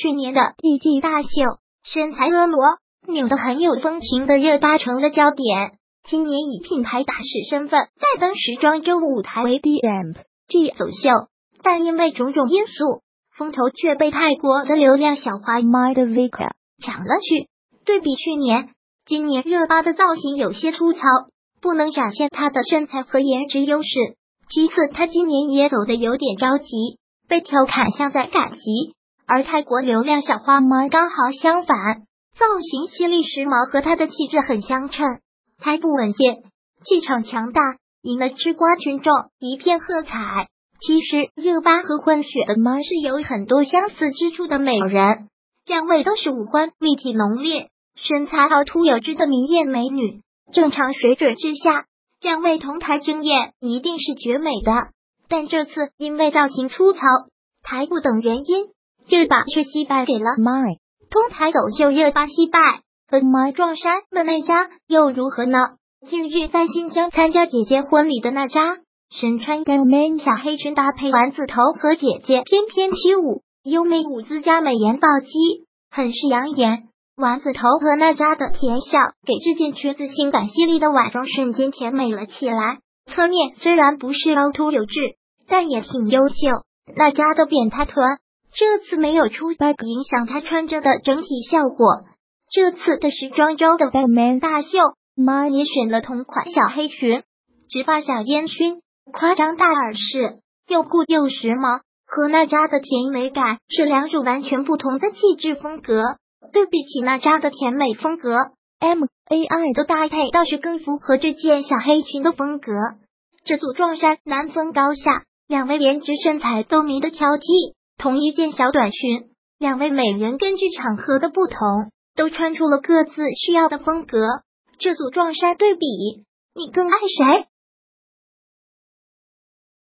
去年的艺伎大秀，身材婀娜、扭得很有风情的热巴成了焦点。今年以品牌大使身份再登时装周舞台为 DMG 走秀，但因为种种因素，风头却被泰国的流量小花 My Vika 抢了去。对比去年，今年热巴的造型有些粗糙，不能展现她的身材和颜值优势。其次，她今年也走的有点着急，被调侃像在赶集。而泰国流量小花 My 刚好相反，造型犀利时髦，和她的气质很相称。台步稳健，气场强大，引得吃瓜群众一片喝彩。其实热巴和混血的妈是有很多相似之处的美人，两位都是五官立体浓烈、身材凹凸有致的明艳美女。正常水准之下，两位同台争艳一定是绝美的。但这次因为造型粗糙、台步等原因，热巴却惜败给了 My。通台走秀，热巴惜败。和 My 撞衫的那扎又如何呢？近日在新疆参加姐姐婚礼的那扎，身穿 man 小黑裙，搭配丸子头和姐姐翩翩起舞，优美舞姿加美颜暴击，很是养眼。丸子头和娜扎的甜笑，给这件裙子性感犀利的晚装瞬间甜美了起来。侧面虽然不是凹凸有致，但也挺优秀。娜扎的扁塌臀，这次没有出白，影响她穿着的整体效果。这次的时装周的 Man 大秀，妈也选了同款小黑裙，直发小烟熏，夸张大耳饰，又酷又时髦，和娜扎的甜美感是两种完全不同的气质风格。对比起娜扎的甜美风格，M A I 的搭配倒是更符合这件小黑裙的风格。这组撞衫难分高下，两位颜值身材都迷得挑剔。同一件小短裙，两位美人根据场合的不同。都穿出了各自需要的风格。这组撞衫对比，你更爱谁？